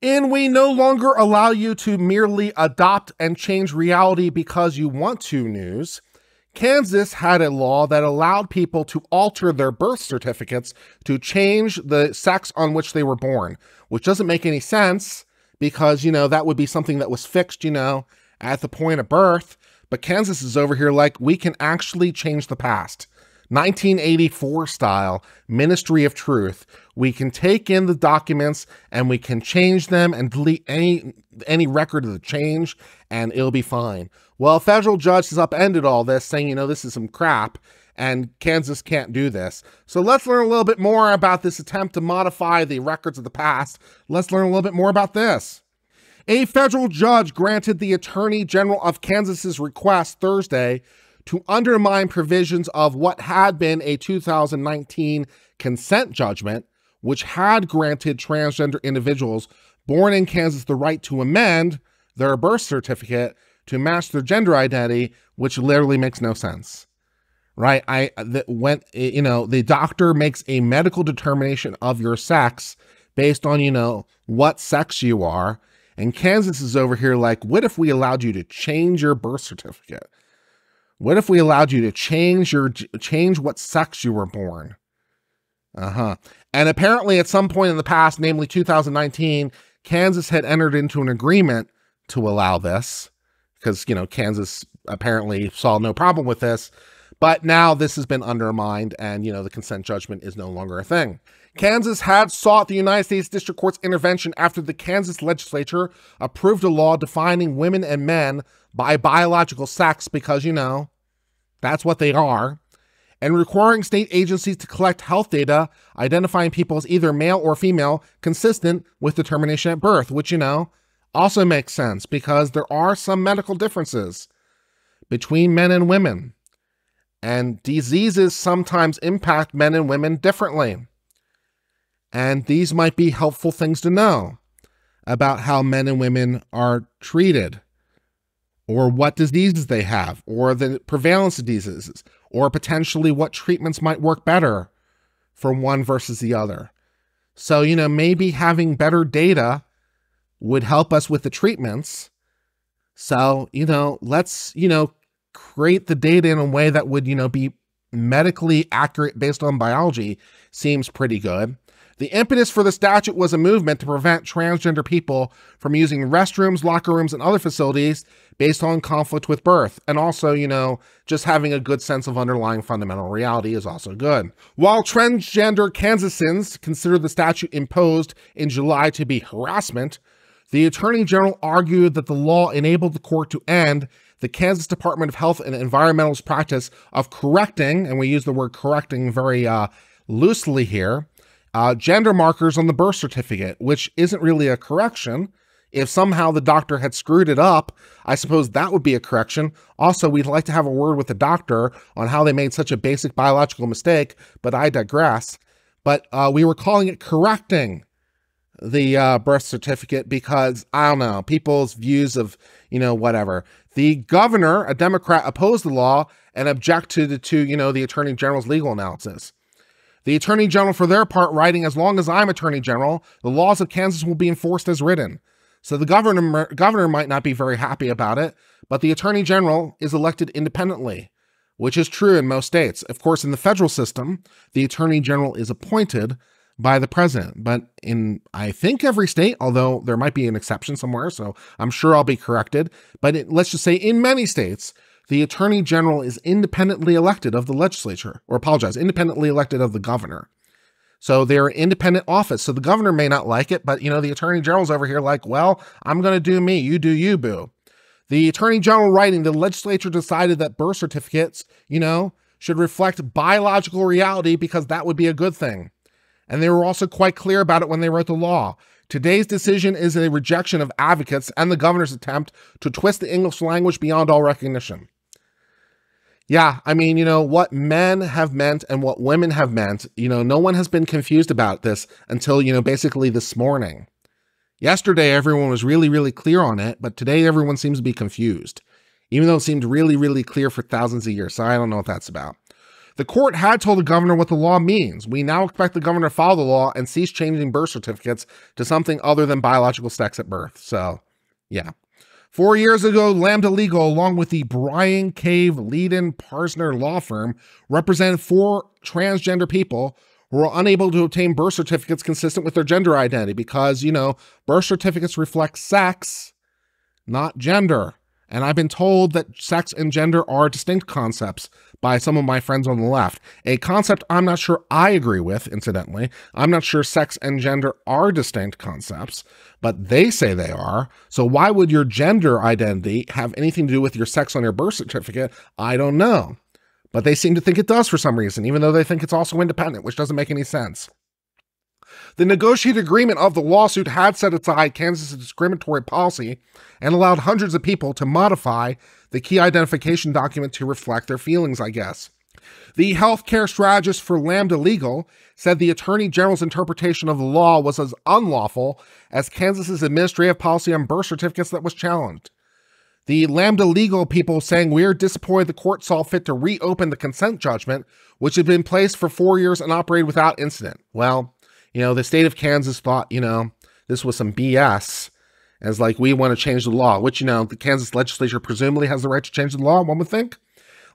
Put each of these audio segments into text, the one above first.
In we no longer allow you to merely adopt and change reality because you want to news. Kansas had a law that allowed people to alter their birth certificates to change the sex on which they were born, which doesn't make any sense because, you know, that would be something that was fixed, you know, at the point of birth. But Kansas is over here like, we can actually change the past. 1984 style Ministry of Truth. We can take in the documents and we can change them and delete any any record of the change and it'll be fine. Well, a federal judge has upended all this saying, you know, this is some crap and Kansas can't do this. So let's learn a little bit more about this attempt to modify the records of the past. Let's learn a little bit more about this. A federal judge granted the Attorney General of Kansas's request Thursday to undermine provisions of what had been a 2019 consent judgment, which had granted transgender individuals born in Kansas the right to amend their birth certificate to match their gender identity, which literally makes no sense. Right? I that when you know the doctor makes a medical determination of your sex based on you know what sex you are, and Kansas is over here like, what if we allowed you to change your birth certificate? What if we allowed you to change your change what sex you were born? Uh-huh. And apparently at some point in the past, namely 2019, Kansas had entered into an agreement to allow this because, you know, Kansas apparently saw no problem with this. But now this has been undermined and, you know, the consent judgment is no longer a thing. Kansas had sought the United States District Court's intervention after the Kansas legislature approved a law defining women and men by biological sex because, you know, that's what they are, and requiring state agencies to collect health data identifying people as either male or female consistent with determination at birth, which, you know, also makes sense because there are some medical differences between men and women. And diseases sometimes impact men and women differently. And these might be helpful things to know about how men and women are treated or what diseases they have, or the prevalence of diseases, or potentially what treatments might work better for one versus the other. So, you know, maybe having better data would help us with the treatments. So, you know, let's, you know, create the data in a way that would, you know, be medically accurate based on biology seems pretty good. The impetus for the statute was a movement to prevent transgender people from using restrooms, locker rooms, and other facilities based on conflict with birth. And also, you know, just having a good sense of underlying fundamental reality is also good. While transgender Kansasans consider the statute imposed in July to be harassment, the Attorney General argued that the law enabled the court to end the Kansas Department of Health and Environmental's practice of correcting, and we use the word correcting very uh, loosely here, uh, gender markers on the birth certificate, which isn't really a correction. If somehow the doctor had screwed it up, I suppose that would be a correction. Also, we'd like to have a word with the doctor on how they made such a basic biological mistake, but I digress. But uh, we were calling it correcting the uh, birth certificate because, I don't know, people's views of, you know, whatever. The governor, a Democrat, opposed the law and objected to, you know, the attorney general's legal analysis. The Attorney General, for their part, writing, As long as I'm Attorney General, the laws of Kansas will be enforced as written. So the governor, governor might not be very happy about it, but the Attorney General is elected independently, which is true in most states. Of course, in the federal system, the Attorney General is appointed by the president. But in, I think, every state, although there might be an exception somewhere, so I'm sure I'll be corrected, but it, let's just say in many states, the attorney general is independently elected of the legislature, or apologize, independently elected of the governor. So they're independent office. So the governor may not like it, but you know, the attorney general's over here like, well, I'm going to do me. You do you, boo. The attorney general writing, the legislature decided that birth certificates, you know, should reflect biological reality because that would be a good thing. And they were also quite clear about it when they wrote the law. Today's decision is a rejection of advocates and the governor's attempt to twist the English language beyond all recognition. Yeah, I mean, you know, what men have meant and what women have meant, you know, no one has been confused about this until, you know, basically this morning. Yesterday, everyone was really, really clear on it, but today everyone seems to be confused, even though it seemed really, really clear for thousands of years. So I don't know what that's about. The court had told the governor what the law means. We now expect the governor to follow the law and cease changing birth certificates to something other than biological sex at birth. So, yeah. Four years ago, Lambda Legal, along with the Bryan Cave Leighton Paisner law firm, represented four transgender people who were unable to obtain birth certificates consistent with their gender identity because, you know, birth certificates reflect sex, not gender. And I've been told that sex and gender are distinct concepts by some of my friends on the left. A concept I'm not sure I agree with, incidentally. I'm not sure sex and gender are distinct concepts, but they say they are. So why would your gender identity have anything to do with your sex on your birth certificate? I don't know. But they seem to think it does for some reason, even though they think it's also independent, which doesn't make any sense. The negotiated agreement of the lawsuit had set aside Kansas' discriminatory policy and allowed hundreds of people to modify the key identification document to reflect their feelings, I guess. The healthcare strategist for Lambda Legal said the Attorney General's interpretation of the law was as unlawful as Kansas's administrative policy on birth certificates that was challenged. The Lambda Legal people saying we're disappointed the court saw fit to reopen the consent judgment, which had been placed for four years and operated without incident. Well, you know, the state of Kansas thought, you know, this was some BS as like, we want to change the law, which, you know, the Kansas legislature presumably has the right to change the law, one would think.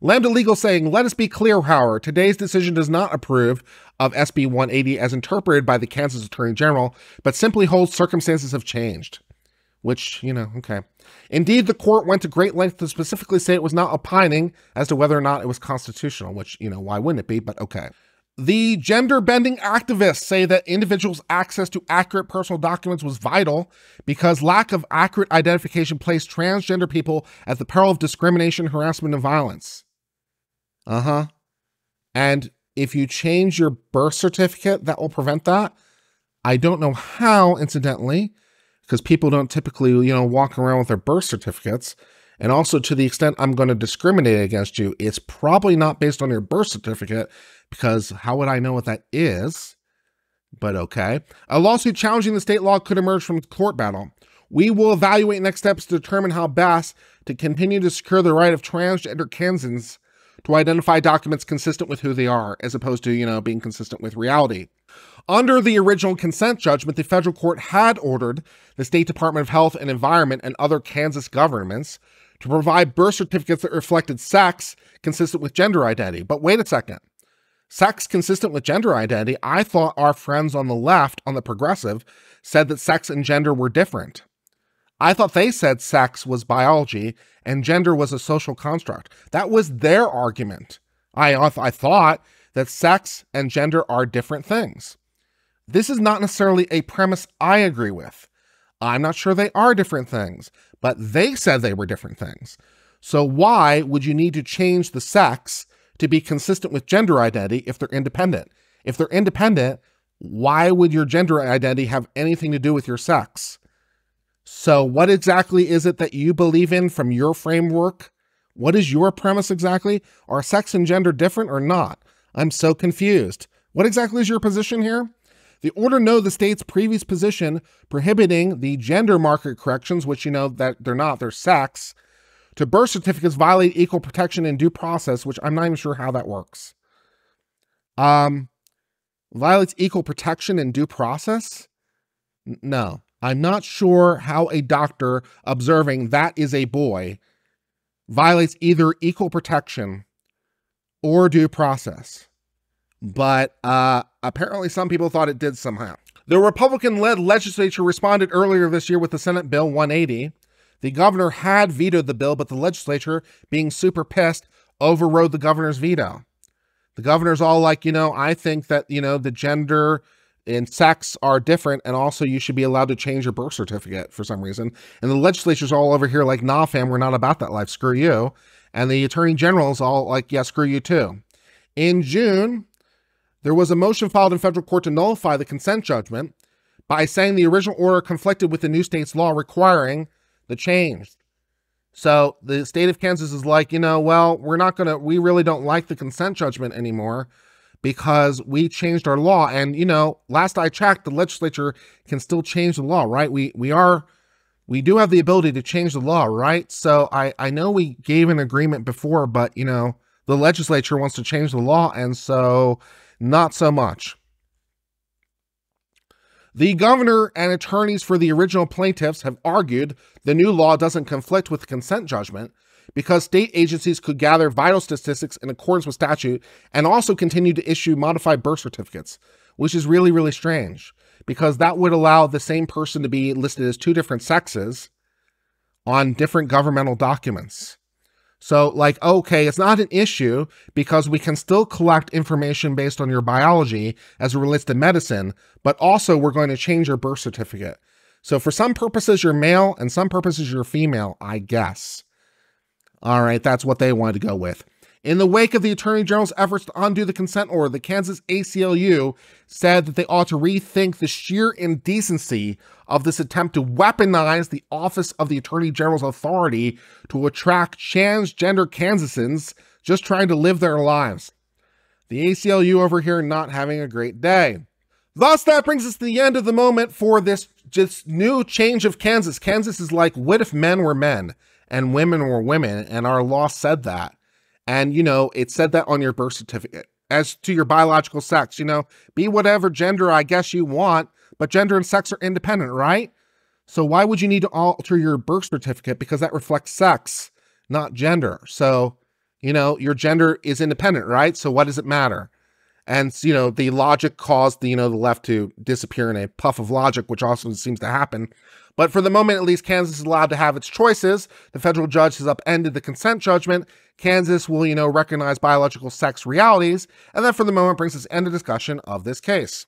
Lambda Legal saying, let us be clear, however, today's decision does not approve of SB 180 as interpreted by the Kansas Attorney General, but simply holds circumstances have changed. Which, you know, okay. Indeed, the court went to great length to specifically say it was not opining as to whether or not it was constitutional, which, you know, why wouldn't it be? But okay. The gender bending activists say that individuals' access to accurate personal documents was vital because lack of accurate identification placed transgender people at the peril of discrimination, harassment, and violence. Uh huh. And if you change your birth certificate, that will prevent that. I don't know how, incidentally, because people don't typically, you know, walk around with their birth certificates. And also, to the extent I'm going to discriminate against you, it's probably not based on your birth certificate because how would I know what that is? But okay. A lawsuit challenging the state law could emerge from court battle. We will evaluate next steps to determine how best to continue to secure the right of transgender Kansans to identify documents consistent with who they are, as opposed to, you know, being consistent with reality. Under the original consent judgment, the federal court had ordered the State Department of Health and Environment and other Kansas governments to provide birth certificates that reflected sex consistent with gender identity. But wait a second sex consistent with gender identity, I thought our friends on the left, on the progressive, said that sex and gender were different. I thought they said sex was biology and gender was a social construct. That was their argument. I, I thought that sex and gender are different things. This is not necessarily a premise I agree with. I'm not sure they are different things, but they said they were different things. So why would you need to change the sex to be consistent with gender identity if they're independent. If they're independent, why would your gender identity have anything to do with your sex? So, what exactly is it that you believe in from your framework? What is your premise exactly? Are sex and gender different or not? I'm so confused. What exactly is your position here? The order know the state's previous position prohibiting the gender marker corrections, which you know that they're not, they're sex, to birth certificates violate equal protection and due process, which I'm not even sure how that works. Um, violates equal protection and due process? No, I'm not sure how a doctor observing that is a boy violates either equal protection or due process. But uh, apparently, some people thought it did somehow. The Republican led legislature responded earlier this year with the Senate Bill 180, the governor had vetoed the bill, but the legislature, being super pissed, overrode the governor's veto. The governor's all like, you know, I think that, you know, the gender and sex are different, and also you should be allowed to change your birth certificate for some reason. And the legislature's all over here like, nah, fam, we're not about that life. Screw you. And the attorney general's all like, yeah, screw you too. In June, there was a motion filed in federal court to nullify the consent judgment by saying the original order conflicted with the new state's law requiring the change. So the state of Kansas is like, you know, well, we're not going to, we really don't like the consent judgment anymore because we changed our law. And, you know, last I checked, the legislature can still change the law, right? We, we are, we do have the ability to change the law, right? So I, I know we gave an agreement before, but, you know, the legislature wants to change the law, and so not so much. The governor and attorneys for the original plaintiffs have argued the new law doesn't conflict with the consent judgment because state agencies could gather vital statistics in accordance with statute and also continue to issue modified birth certificates, which is really, really strange because that would allow the same person to be listed as two different sexes on different governmental documents. So, like, okay, it's not an issue because we can still collect information based on your biology as it relates to medicine, but also we're going to change your birth certificate. So, for some purposes, you're male and some purposes, you're female, I guess. All right, that's what they wanted to go with. In the wake of the Attorney General's efforts to undo the consent order, the Kansas ACLU said that they ought to rethink the sheer indecency of this attempt to weaponize the office of the Attorney General's authority to attract transgender Kansasans just trying to live their lives. The ACLU over here not having a great day. Thus, that brings us to the end of the moment for this just new change of Kansas. Kansas is like, what if men were men and women were women? And our law said that. And, you know, it said that on your birth certificate. As to your biological sex, you know, be whatever gender I guess you want, but gender and sex are independent, right? So why would you need to alter your birth certificate? Because that reflects sex, not gender. So, you know, your gender is independent, right? So what does it matter? And, you know, the logic caused the, you know, the left to disappear in a puff of logic, which also seems to happen. But for the moment, at least, Kansas is allowed to have its choices. The federal judge has upended the consent judgment. Kansas will, you know, recognize biological sex realities. And that for the moment brings us end of discussion of this case.